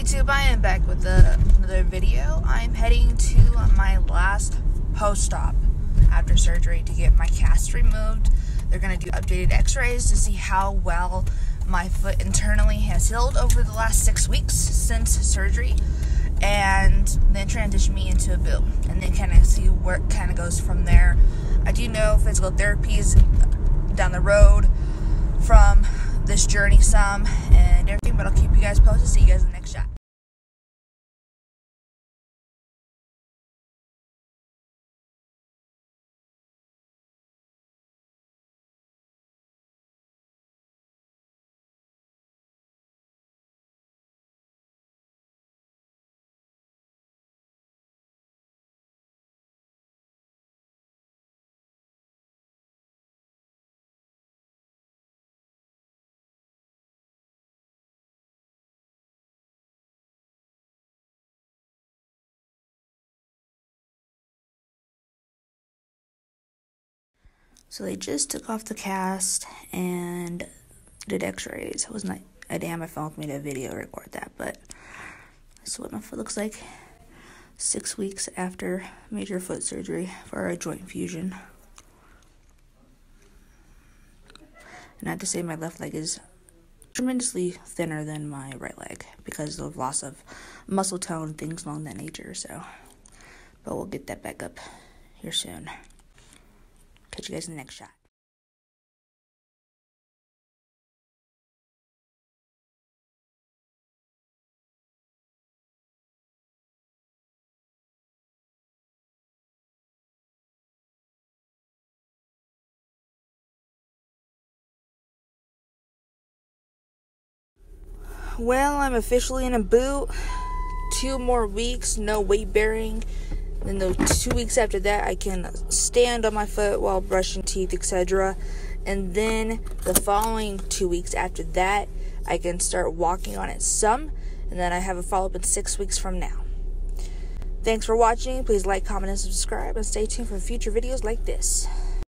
YouTube, I am back with the, another video. I'm heading to my last post-op after surgery to get my cast removed. They're going to do updated x-rays to see how well my foot internally has healed over the last six weeks since surgery and then transition me into a boot and then kind of see where it kind of goes from there. I do know physical therapy is down the road from this journey some and everything, but I'll keep you guys posted. See you guys in the next shot. So they just took off the cast and did x-rays. It wasn't a damn if I made a video record that, but this is what my foot looks like six weeks after major foot surgery for a joint fusion. And I have to say my left leg is tremendously thinner than my right leg because of loss of muscle tone, things along that nature, so but we'll get that back up here soon. Catch you guys in the next shot. Well, I'm officially in a boot. Two more weeks, no weight bearing. Then the two weeks after that, I can stand on my foot while brushing teeth, etc. And then the following two weeks after that, I can start walking on it some. And then I have a follow up in six weeks from now. Thanks for watching. Please like, comment, and subscribe, and stay tuned for future videos like this.